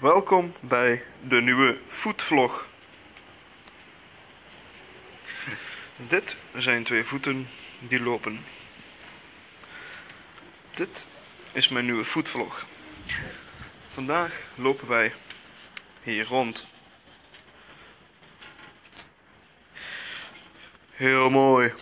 welkom bij de nieuwe voetvlog. Dit zijn twee voeten die lopen. Dit is mijn nieuwe voetvlog. Vandaag lopen wij hier rond. Heel mooi.